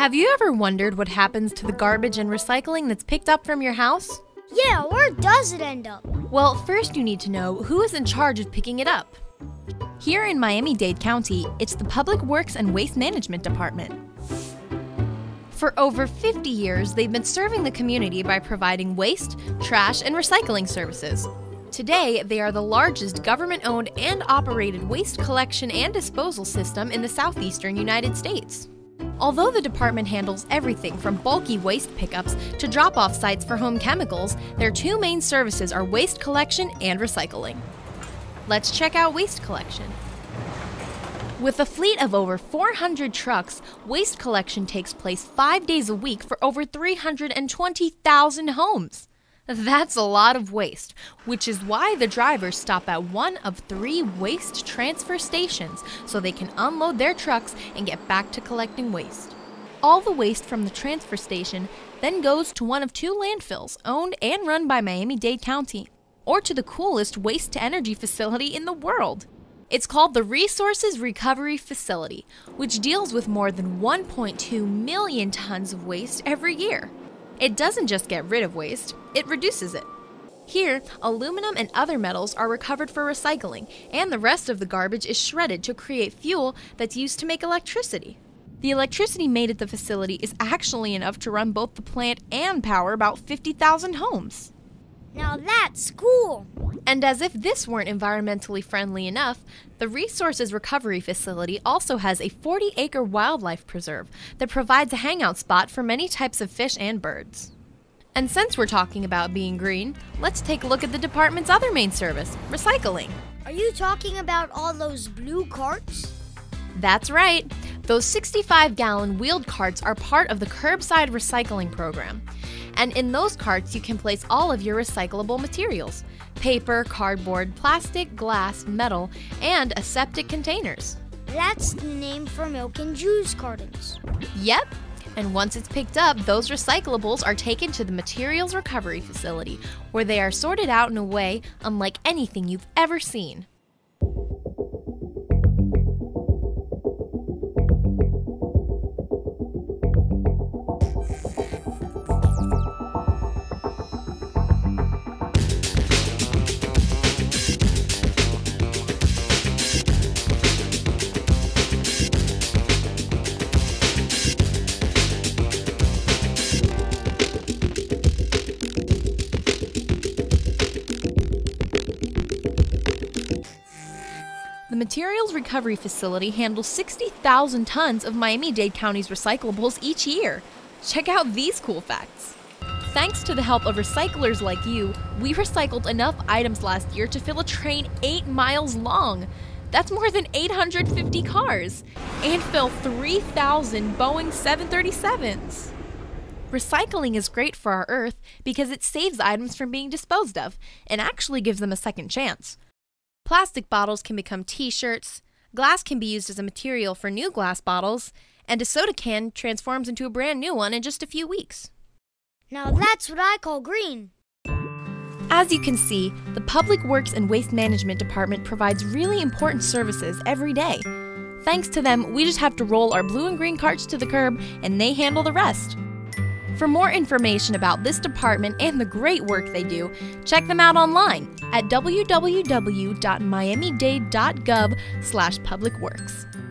Have you ever wondered what happens to the garbage and recycling that's picked up from your house? Yeah, where does it end up? Well, first you need to know who is in charge of picking it up. Here in Miami Dade County, it's the Public Works and Waste Management Department. For over 50 years, they've been serving the community by providing waste, trash, and recycling services. Today, they are the largest government owned and operated waste collection and disposal system in the southeastern United States. Although the department handles everything from bulky waste pickups to drop off sites for home chemicals, their two main services are waste collection and recycling. Let's check out waste collection. With a fleet of over 400 trucks, waste collection takes place five days a week for over 320,000 homes. That's a lot of waste, which is why the drivers stop at one of three waste transfer stations so they can unload their trucks and get back to collecting waste. All the waste from the transfer station then goes to one of two landfills owned and run by Miami Dade County, or to the coolest waste to energy facility in the world. It's called the Resources Recovery Facility, which deals with more than 1.2 million tons of waste every year. It doesn't just get rid of waste, it reduces it. Here, aluminum and other metals are recovered for recycling, and the rest of the garbage is shredded to create fuel that's used to make electricity. The electricity made at the facility is actually enough to run both the plant and power about 50,000 homes. Now that's cool. And as if this weren't environmentally friendly enough, the Resources Recovery Facility also has a 40 acre wildlife preserve that provides a hangout spot for many types of fish and birds. And since we're talking about being green, let's take a look at the department's other main service recycling. Are you talking about all those blue carts? That's right. Those 65 gallon wheeled carts are part of the curbside recycling program. And in those carts, you can place all of your recyclable materials paper, cardboard, plastic, glass, metal, and aseptic containers. That's the name for milk and juice cartons. Yep. And once it's picked up, those recyclables are taken to the materials recovery facility, where they are sorted out in a way unlike anything you've ever seen. Materials Recovery Facility handles 60,000 tons of Miami Dade County's recyclables each year. Check out these cool facts. Thanks to the help of recyclers like you, we recycled enough items last year to fill a train 8 miles long. That's more than 850 cars, and fill 3,000 Boeing 737s. Recycling is great for our Earth because it saves items from being disposed of and actually gives them a second chance. Plastic bottles can become t shirts, glass can be used as a material for new glass bottles, and a soda can transforms into a brand new one in just a few weeks. Now that's what I call green. As you can see, the Public Works and Waste Management Department provides really important services every day. Thanks to them, we just have to roll our blue and green carts to the curb and they handle the rest. For more information about this department and the great work they do, check them out online at www.miamidade.gov/publicworks.